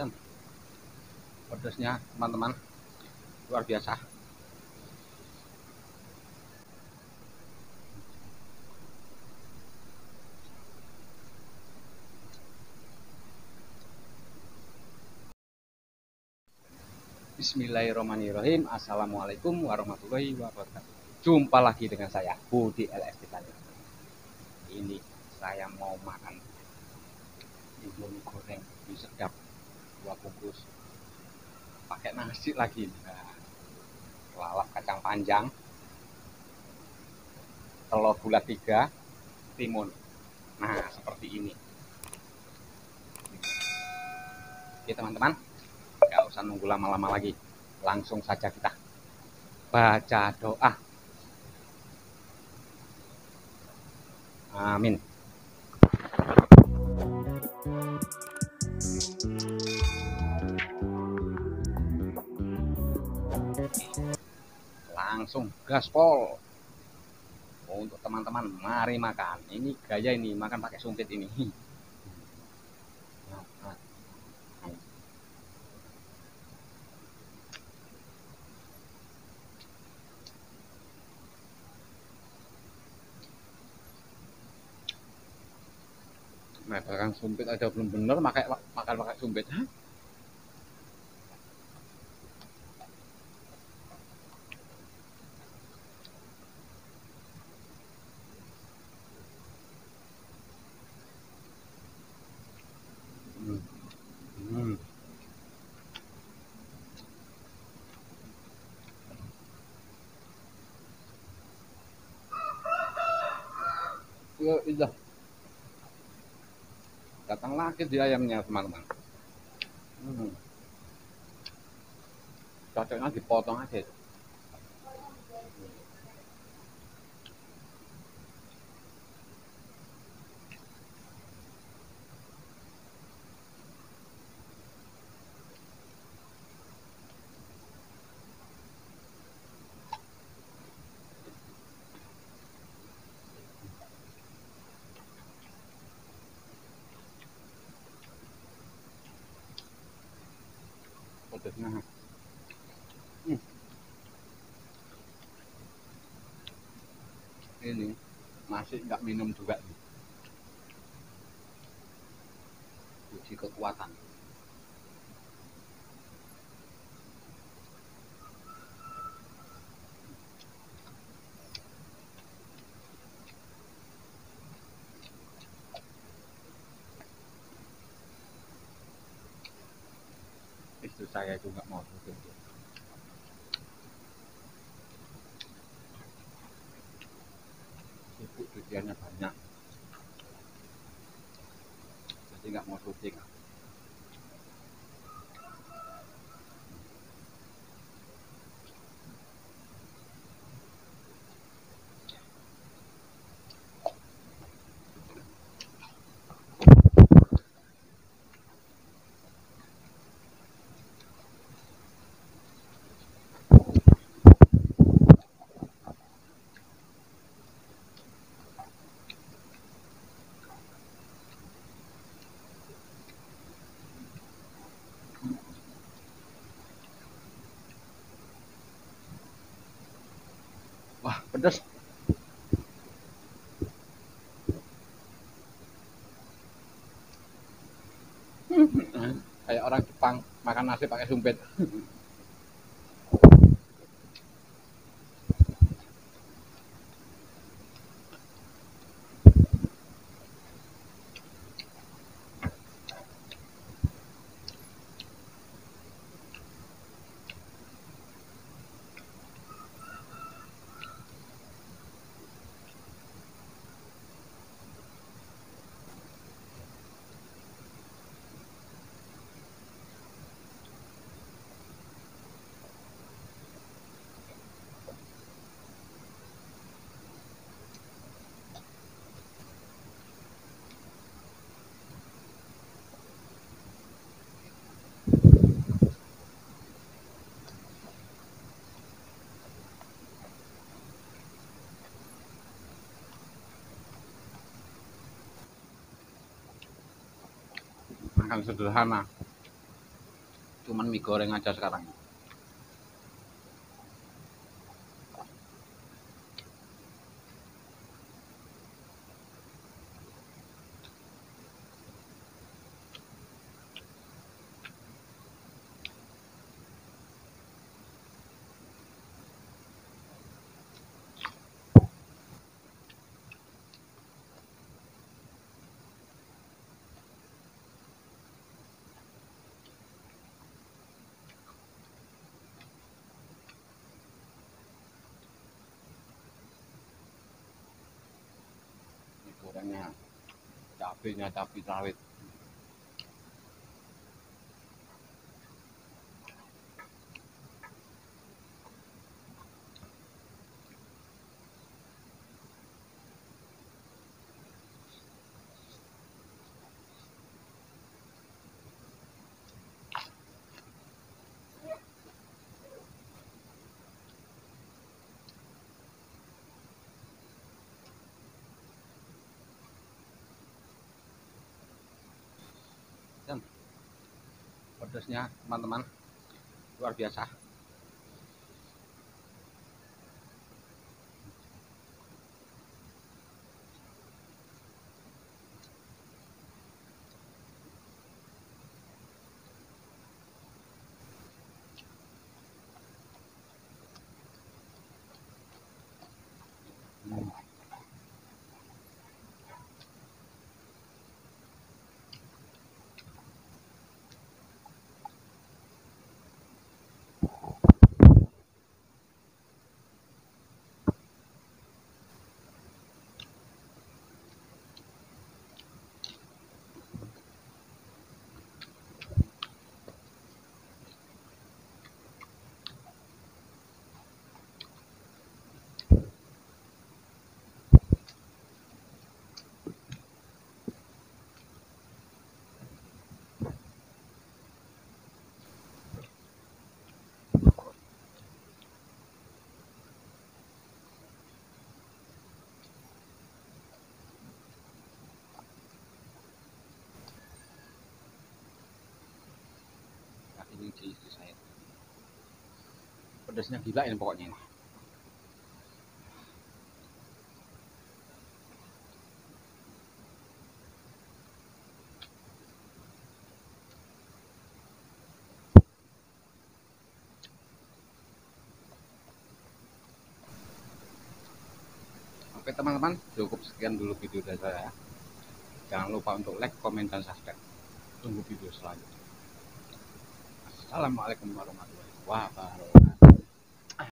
dan pedasnya teman-teman. Luar biasa. Bismillahirrahmanirrahim. Assalamualaikum warahmatullahi wabarakatuh. Jumpa lagi dengan saya Budi LS Titanium Ini saya mau makan. Indomie goreng Ini sedap Dua bungkus Pakai nasi lagi. Nah, Lalap kacang panjang. Telur bulat tiga Timun. Nah seperti ini. Oke teman-teman. Nggak usah nunggu lama-lama lagi. Langsung saja kita baca doa. Amin langsung gaspol untuk teman-teman mari makan. Ini gaya ini makan pakai sumpit ini. Makan sumpit aja belum bener makai makan pakai sumpit. Hah? Iya datang lagi di ayamnya teman-teman hmm. cocoknya dipotong aja pedasnya hmm. ini masih nggak minum juga. Uji kekuatan istri saya juga mau begitu ibu cuciannya banyak. Jadi nggak mau syuting wah. Pedas kayak orang Jepang makan nasi pakai sumpit makan sederhana. Cuman mie goreng aja sekarang. Cabenya cabai rawit pedasnya teman-teman luar biasa Hmm. Nah, ini di istri saya pedasnya gila ini pokoknya ini. Oke teman-teman, cukup sekian dulu video dari saya. Jangan lupa untuk like, komen, dan subscribe. Tunggu video selanjutnya. Assalamualaikum warahmatullahi wabarakatuh.